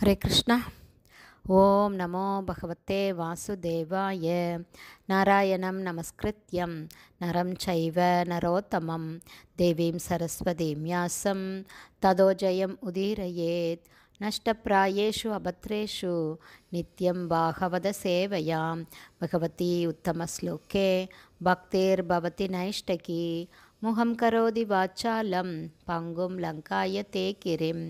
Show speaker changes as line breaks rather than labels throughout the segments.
ஹரே கிருஷ்ணா. ஓம் நமோ பகவத்தே வாசுதேவாய. நாராயணம் நமஸ்கிருத்யம். நரம் சைவ நரோத்தமம். தேவீம் சரஸ்வதீம் யாசம். ததோஜயம் உதீரயேத். நஷ்டப்பிராயேஷு அபத்ரேஷு. நித்யம் பாகவத சேவையாம். பகவதி உத்தமஸ்லோகே பக்தேர் பவதி நைஷ்டகி. முகம் கரோதி வாச்சாலம் பங்கும் லங்காய தே கிரிம்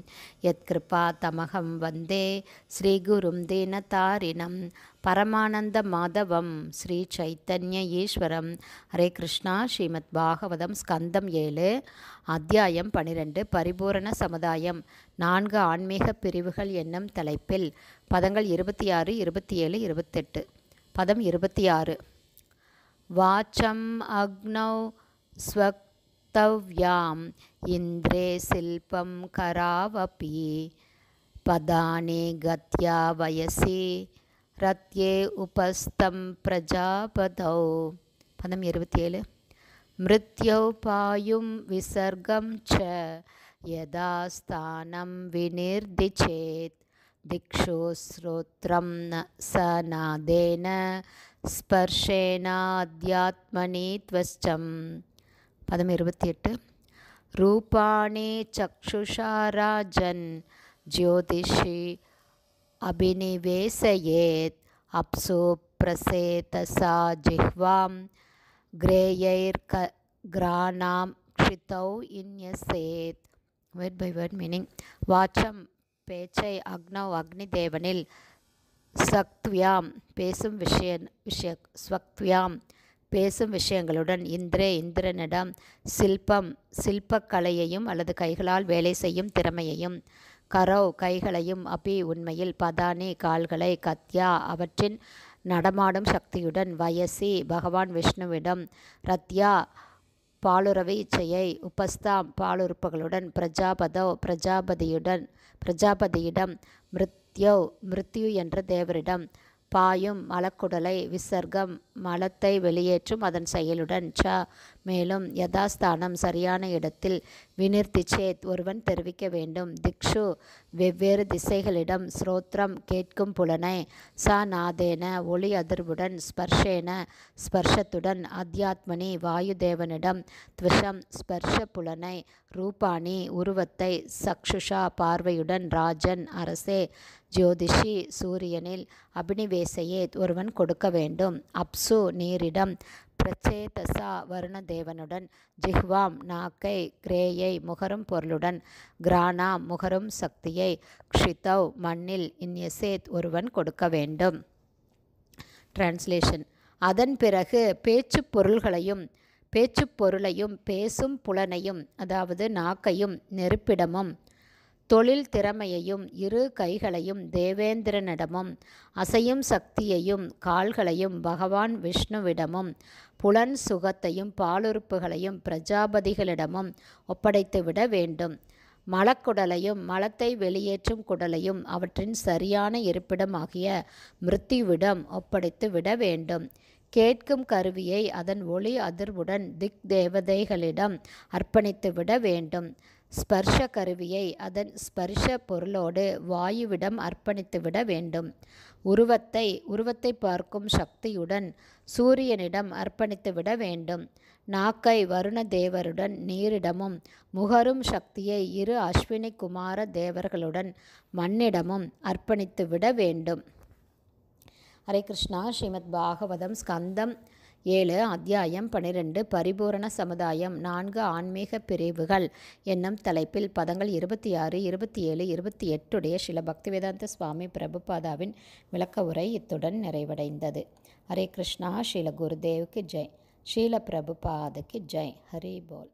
யத்கிருபா தமகம் வந்தே ஸ்ரீகுரும் தீனதாரிணம் பரமானந்த மாதவம் ஸ்ரீ சைத்தன்ய ஈஸ்வரம். ஹரே கிருஷ்ணா ஸ்ரீமத் பாகவதம் ஸ்கந்தம் ஏழு அத்தியாயம் பனிரெண்டு பரிபூரண சமுதாயம். நான்கு ஆன்மீக பிரிவுகள் என்னும் தலைப்பில் பதங்கள் இருபத்தி ஆறு இருபத்தி ஏழு இருபத்தெட்டு. பதம் இருபத்தி ஆறு வாச்சம் அக்னௌ ஸ்வக் व्याम् इन्द्रे शिल्पं करावपि। पदानि गत्या वयसि रत्ये उपस्थं प्रजापदौ पदम् इवल् मृत्यौ पायुं विसर्गं च यदा स्थानं विनिर्दिचेत्। दिक्षु श्रोत्रं न स नादेन स्पर्शेनाध्यात्मनि त्वश्चम्। பதம் இருபத்தி எட்டு ரூபாணி சக்ஷுஷா ராஜன் ஜோதிஷி அபினிவேசயேத் அப்சு பிரசேதசா ஜிஹ்வாம் கிரேயைர் க கிரானாம் க்ஷிதௌ இன்யசேத் வேர்ட் பை வேர்ட் மீனிங் வாச்சம் பேச்சை அக்னவ் அக்னி தேவனில் சக்த்வியாம் பேசும் விஷய விஷய ஸ்வக்த்வியாம் பேசும் விஷயங்களுடன் இந்திரே இந்திரனிடம் சில்பம் சில்பக்கலையையும் அல்லது கைகளால் வேலை செய்யும் திறமையையும் கரவ் கைகளையும் அபி உண்மையில் பதானி கால்களை கத்யா அவற்றின் நடமாடும் சக்தியுடன் வயசி பகவான் விஷ்ணுவிடம் ரத்யா பாலுறவு இச்சையை உபஸ்தாம் பாலுறுப்புகளுடன் பிரஜாபதோ பிரஜாபதியுடன் பிரஜாபதியிடம் மிருத்யோ மிருத்யு என்ற தேவரிடம் பாயும் மலக்குடலை விசர்க்கம் மலத்தை வெளியேற்றும் அதன் செயலுடன். ச. மேலும் யதாஸ்தானம் சரியான இடத்தில் வினிர்த்திச்சேத் ஒருவன் தெரிவிக்க வேண்டும். திக்ஷு வெவ்வேறு திசைகளிடம் ஸ்ரோத்ரம் கேட்கும் புலனை ச. நாதேன ஒளி அதிர்வுடன் ஸ்பர்ஷேன ஸ்பர்ஷத்துடன் அத்தியாத்மனி வாயுதேவனிடம் த்விஷம் ஸ்பர்ஷ புலனை ரூபாணி உருவத்தை சக்ஷுஷா பார்வையுடன் ராஜன் அரசே ஜோதிஷி சூரியனில் அபினிவேசையே ஒருவன் கொடுக்க வேண்டும். அப்சு நீரிடம் பிரச்சேதசா வருணதேவனுடன் ஜிஹ்வாம் நாக்கை கிரேயை முகரும் பொருளுடன் கிரானாம் முகரும் சக்தியை க்ஷிதவ் மண்ணில் இன்யசேத் ஒருவன் கொடுக்க வேண்டும். டிரான்ஸ்லேஷன் அதன் பிறகு பேச்சு பொருள்களையும் பேச்சு பொருளையும் பேசும் புலனையும் அதாவது நாக்கையும் நெருப்பிடமும் தொழில் திறமையையும் இரு கைகளையும் தேவேந்திரனிடமும் அசையும் சக்தியையும் கால்களையும் பகவான் விஷ்ணுவிடமும் புலன் சுகத்தையும் பாலுறுப்புகளையும் பிரஜாபதிகளிடமும் ஒப்படைத்துவிட வேண்டும். மலக்குடலையும் மலத்தை வெளியேற்றும் குடலையும் அவற்றின் சரியான இருப்பிடமாகிய மிருத்யுவிடம் ஒப்படைத்து விட வேண்டும். கேட்கும் கருவியை அதன் ஒளி அதிர்வுடன் திக் தேவதைகளிடம் அர்ப்பணித்து விட வேண்டும். ஸ்பர்ஷ கருவியை அதன் ஸ்பர்ஷ பொருளோடு வாயுவிடம் அர்ப்பணித்து விட வேண்டும். உருவத்தை உருவத்தை பார்க்கும் சக்தியுடன் சூரியனிடம் அர்ப்பணித்து விட வேண்டும். நாக்கை வருண தேவருடன் நீரிடமும் முகரும் சக்தியை இரு அஸ்வினி குமார தேவர்களுடன் மண்ணிடமும் அர்ப்பணித்து விட வேண்டும். ஹரே கிருஷ்ணா. ஸ்ரீமத் பாகவதம் ஸ்கந்தம் ஏழு அத்தியாயம் பனிரெண்டு பரிபூரண சமுதாயம் நான்கு ஆன்மீக பிரிவுகள் என்னும் தலைப்பில் பதங்கள் இருபத்தி ஆறு இருபத்தி ஏழு இருபத்தி எட்டுடைய சில பக்திவேதாந்த சுவாமி பிரபுபாதாவின் விளக்க உரை இத்துடன் நிறைவடைந்தது. ஹரே கிருஷ்ணா ஸ்ரீல குருதேவுக்கு ஜெய். ஸ்ரீல பிரபுபாதுக்கு ஜெய். ஹரி போல்.